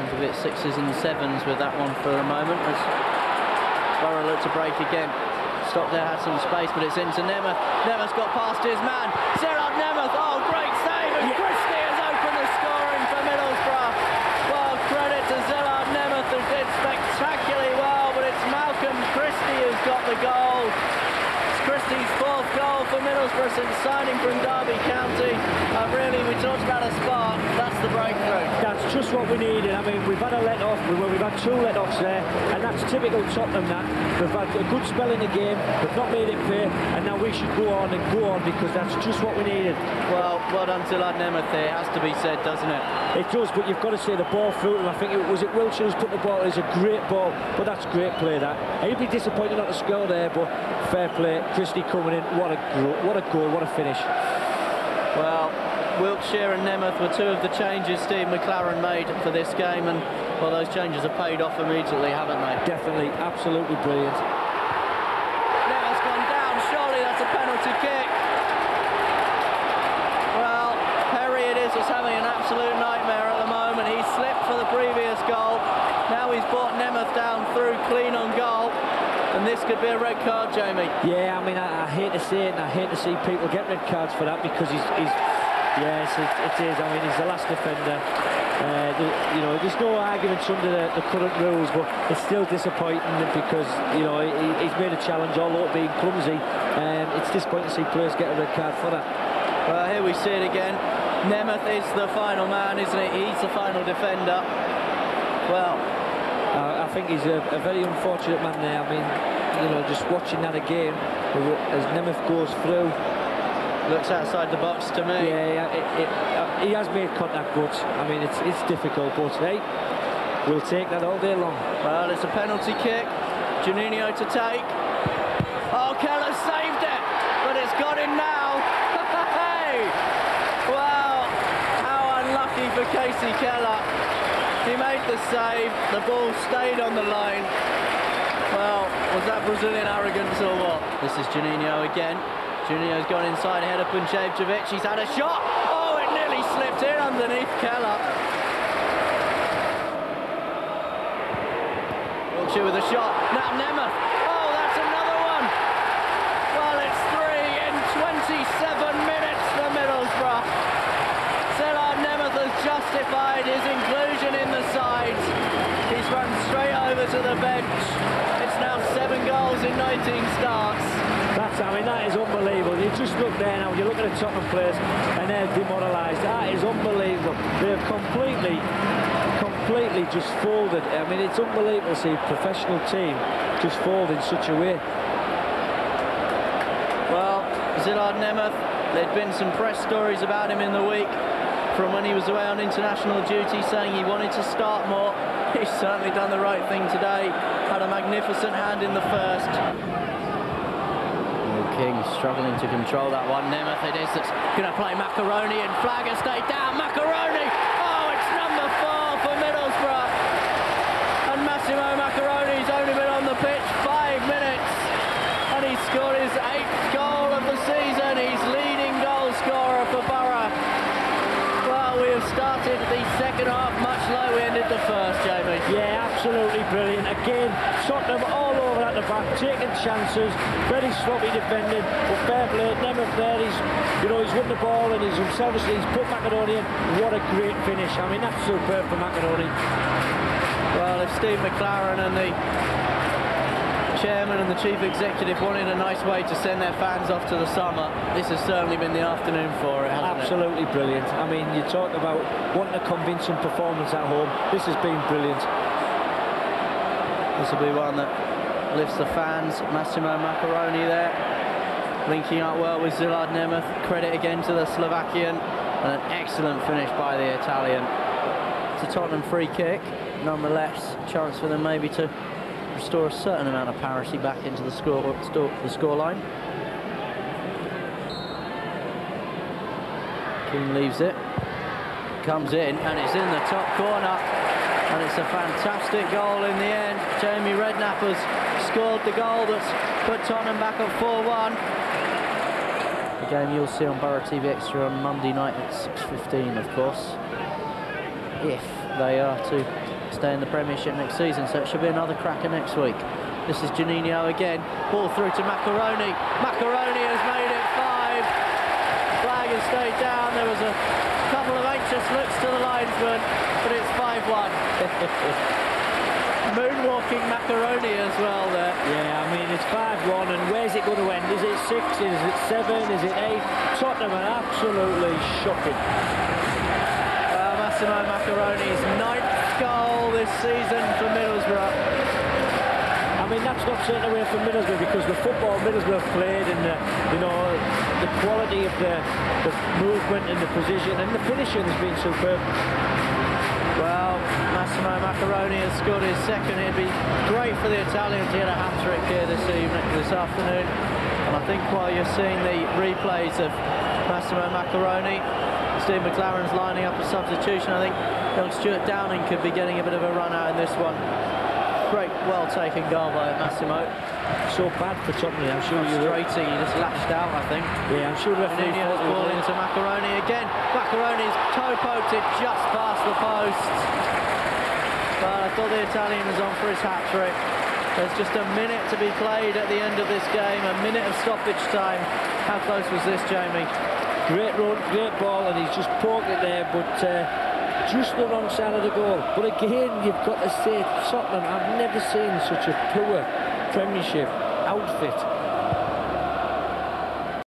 Seems a bit sixes and sevens with that one for a moment as Boro look to break again. Stockdale had some space, but it's into Nemeth. Nemeth's got past his man. Szilard Nemeth, oh, great save, and Christie has opened the scoring for Middlesbrough. Well, credit to Szilard Nemeth, who did spectacularly well, but it's Malcolm Christie who's got the goal. It's Christie's fourth goal for Middlesbrough since signing from Derby County. And really, we talked about a spark, that's the breakthrough. Just what we needed. I mean, we've had a let-off, we've had two let-offs there, and that's typical Tottenham that. We've had a good spell in the game, we've not made it fair, and now we should go on and go on because that's just what we needed. Well, well done to Lad Nemeth there, it has to be said, doesn't it? It does, but you've got to say the ball through him. I think it was it Wilkshire who's put the ball. It's a great ball, but that's great play. That he'd be disappointed not to score there, but fair play. Christie coming in. What a what a goal! What a finish! Well, Wilkshire and Nemeth were two of the changes Steve McClaren made for this game, and well, those changes have paid off immediately, haven't they? Definitely, absolutely brilliant. Nemeth's gone down. Surely that's a penalty kick. Well, Perry it is, is having an absolute nightmare at the moment. He slipped for the previous goal. Now he's brought Nemeth down through clean on goal. And this could be a red card, Jamie. Yeah, I mean, I, I hate to say it, and I hate to see people get red cards for that because he's, he's yes, it, it is. I mean, he's the last defender. Uh, the, you know, there's no arguments under the, the, current rules, but it's still disappointing because you know he, he's made a challenge, although being clumsy. Um, it's disappointing to see players get a red card for that. Well, here we see it again. Nemeth is the final man, isn't it? He's the final defender. Well, uh, I think he's a, a, very unfortunate man there. I mean, you know, just watching that again as Nemeth goes through. Looks outside the box to me. Yeah, it, it, uh, he has made contact, but I mean, it's it's difficult. But hey, we'll take that all day long. Well, it's a penalty kick. Juninho to take. Oh, Keller saved it, but it's got him now. hey! Wow, how unlucky for Kasey Keller. He made the save, the ball stayed on the line. Well, was that Brazilian arrogance or what? This is Juninho again. Juninho's gone inside ahead of Bunjevcevic. He's had a shot. Oh, it nearly slipped in underneath Keller. Wilkshire with a shot. Now Nemeth. Oh, that's another one. Well, it's three in 27 minutes for Middlesbrough. Szilard Nemeth has justified his inclusion in the side. He's run straight over to the bench. It's now seven goals in 19 starts. I mean, that is unbelievable. You just look there now, you look at the top Tottenham players, and they're demoralised. That is unbelievable. They have completely, completely just folded. I mean, it's unbelievable to see a professional team just fold in such a way. Well, Szilard Nemeth, there'd been some press stories about him in the week from when he was away on international duty saying he wanted to start more. He's certainly done the right thing today. Had a magnificent hand in the first. King struggling to control that one. Nemeth it is that's going to play Maccarone and flag has stayed down. Maccarone! Oh, it's number four for Middlesbrough. And Massimo Maccarone's only been on the pitch five minutes. And he's scored his eighth goal of the season. He's leading goal scorer for Boro. Well, we have started the second half much low. We ended the first, Jamie. Yeah, absolutely brilliant. Again, Tottenham all over at the back, taking chances, very sloppy defending, but fair play, Nemeth there, he's, you know, he's won the ball and he's unselfishly, he's put Maccarone in. What a great finish. I mean, that's superb for Maccarone. Well, if Steve McClaren and the chairman and the chief executive wanted a nice way to send their fans off to the summer, this has certainly been the afternoon for it, hasn't Absolutely it? brilliant. I mean, you talk about wanting a convincing performance at home. This has been brilliant. This will be one that lifts the fans. Massimo Maccarone there, linking up well with Szilard Nemeth. Credit again to the Slovakian, and an excellent finish by the Italian. It's a Tottenham free kick, nonetheless, chance for them maybe to restore a certain amount of parity back into the score, store, the scoreline. King leaves it, comes in, and it's in the top corner. And it's a fantastic goal in the end. Jamie Redknapp has scored the goal that's put Tottenham back at 4-1. The game you'll see on Boro TV Extra on Monday night at 6.15, of course. If they are to stay in the Premiership next season. So it should be another cracker next week. This is Juninho again. Ball through to Maccarone. Maccarone has made it five. Flag has stayed down. There was a couple of anxious looks to the linesman, but it's 5-1. Moonwalking Maccarone as well there. Yeah, I mean, it's 5-1, and where's it going to end? Is it 6? Is it 7? Is it 8? Tottenham are absolutely shocking. Uh, Massimo Maccarone's ninth goal this season for Middlesbrough. I mean, that's not taken away from Middlesbrough because the football Middlesbrough played and, the, you know, the quality of the, the movement and the position and the finishing has been superb. Well, Massimo Maccarone has scored his second. It'd be great for the Italians to get a hat-trick here this evening, this afternoon. And I think while you're seeing the replays of Massimo Maccarone, Steve McClaren's lining up a substitution. I think young Stewart Downing could be getting a bit of a run out in this one. Great, well-taken goal by Massimo. So bad for Tottenham, I'm sure you were. Straighty, he just lashed out, I think. Yeah, I'm sure the referee Nunez ball was into Maccarone again. Maccarone's toe poked it just past the post. But I thought the Italian was on for his hat trick. There's just a minute to be played at the end of this game, a minute of stoppage time. How close was this, Jamie? Great run, great ball, and he's just poked it there, but uh, just the wrong side of the goal. But again, you've got to say, Tottenham, I've never seen such a poor Premiership outfit